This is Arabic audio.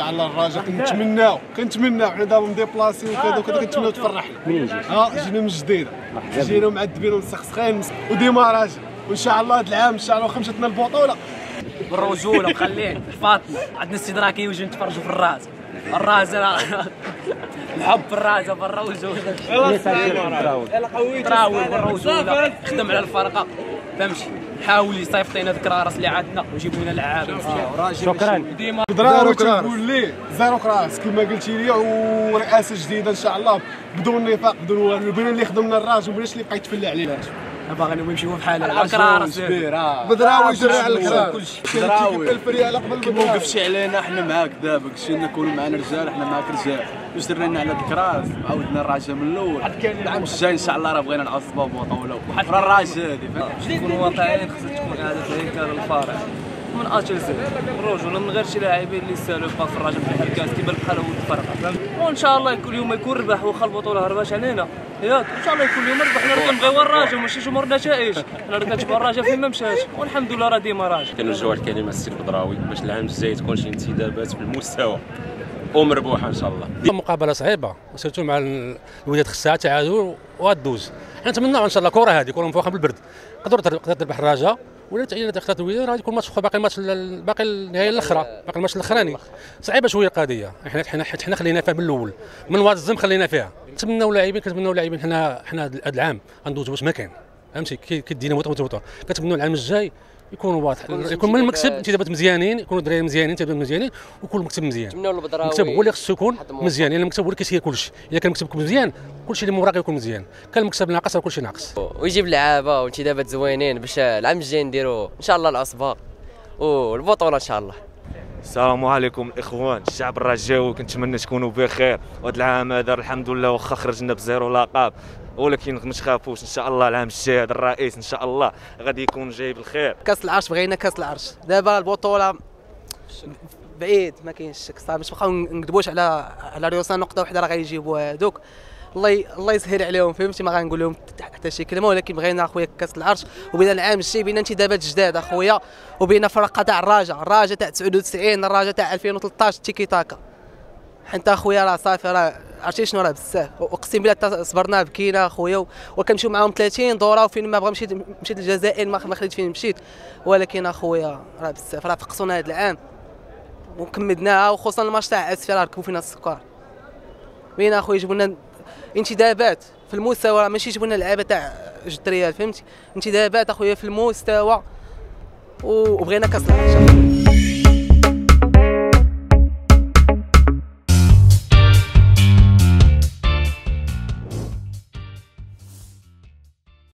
الرجاء كنتمناو كنتمناو حنا دابا مديبلاسي وكذا وكذا كنتمناو تفرحنا منين جيت؟ ها جينا من جديدة. جينا معذبين ومسخسخين وديما راجل. وان شاء الله هذا العام ان شاء الله خمشتنا البطوله بالرجولة وخليه فاطمة عندنا استدراكي وجه نتفرجوا في الراس. الراس أنا- الحب في الراس بالرجوله تراول بالرجوله خدم على الفرقة. فهمتي حاول يصيفط لنا ذكرى راس اللي عندنا. ويجيبوا لنا لعابه شكرا. ديما دراوي تنقول ليه زيرو كراس كما قلتي لي ورئاسة جديدة إن شاء الله. بدون نفاق بدون والو. بين اللي خدمنا الراجل. وبين اللي بقى يتفلى علينا؟ باغي نمشيو بحال الكراس بدراوي جري على الكراس كلشي. بدراوي الفريق على قبل كي ما وقفتش علينا إحنا معاك دابا قلتي لنا كونوا معنا رجال إحنا معاك رجال واش درنا لنا على ذكراس عاودنا الرجاء من الأول. العام الجاي إن شاء الله راه بغينا نعوض باب بطوله راه الرجاء هذه؟ تكونوا واقعيين خصك تكون هذا الهيكل الفارغ من ا تشيلسي الرجل من غير شي لاعبين اللي يسالوا يبقى في الراجل بحال الكاس كيبان بحال هو الفرقه فهمت وإن شاء الله كل يوم يكون ربح واخا البطوله هرباش علينا. ياك إن شاء الله كل يوم ربح حنا راه كنبغيو الراجل ماشي جمهور نتائج. حنا راه كنتبعوا الراجل فين ما مشاش. والحمد لله راه ديما راجل كنرجعوا الكلمة السي البدراوي باش العام الجاي تكون شي انتدابات بالمستوى ومربوحة إن شاء الله. مقابلة صعيبة سيرتو مع ال- الوداد خصها تعادل وغدوز حنا نتمناو إن شاء الله كرة هذه كرة مفوخه بالبرد. تقدر تربح الرجاء ولا تعين تختار الوداد غادي يكون ماتش آخر باقي الماتش ال- باقي النهايه الأخرى باقي الماتش الأخراني. صعيبة شوية القضية. حنا حنا حنا خلينا فيها من الأول. من واد الزم خلينا فيها. نتمناو لاعبين كنتمناو لاعبين حنا حنا هذا العام. غندوزو باش ما فهمتي؟ كي كدينا موت كنتمناو العام الجاي يكون واضح. يكون من المكسب انتدابات مزيانين يكونوا الدراري مزيانين انتدابات مزيانين ويكون المكسب مزيان. المكتب هو اللي خصو يكون مزيان. لأن المكتب هو اللي كيسير كلشي. إذا كان المكتب مزيان كلشي اللي موراك يكون مزيان. كان المكسب ناقص كلشي ناقص. ويجيب لعابة وانتدابات زوينين باش العام الجاي نديروا إن شاء الله العصبه والبطولة إن شاء الله. السلام عليكم الاخوان الشعب الرجاوي كنتمنى تكونوا بخير. وهذا العام هذا الحمد لله واخا خرجنا ب zéro لقب ولكن ما تخافوش إن شاء الله العام الجاي هذا الرئيس إن شاء الله غادي يكون جاي بالخير. كاس العرش بغينا كاس العرش. دابا البطولة بعيد ما كاينش شك. صعب باش نبقاو نكذبوش على على ريوسنا نقطة واحدة راه غيجيبوا هذوك الله. الله يسهل عليهم فهمتي؟ ما غنقول لهم حتى شي كلمة ولكن بغينا أخويا كاس العرش وبين العام الجاي بينا انتدابات جداد أخويا وبين فرقة تاع الرجاء الرجاء تاع 99 الرجاء تاع 2013 تيكي تاكا. حتى أخويا راه صافي راه عرفتي شنو؟ راه بزاف. اقسم بالله صبرنا بكينا أخويا وكنمشيو معاهم 30 دورة وفين ما بغا مشيت مشيت للجزائر ما خليت فين مشيت. ولكن أخويا راه بزاف راه فقصونا هذا العام وكمدناها وخصوصا الماتش تاع اسفي راه ركبوا فينا السكر وين أخويا؟ جيبوا لنا انتدابات في المستوى ماشي جيبوا لنا لعابه تاع جوج ريال فهمتي؟ انتدابات أخويا في المستوى وبغينا كاس العالم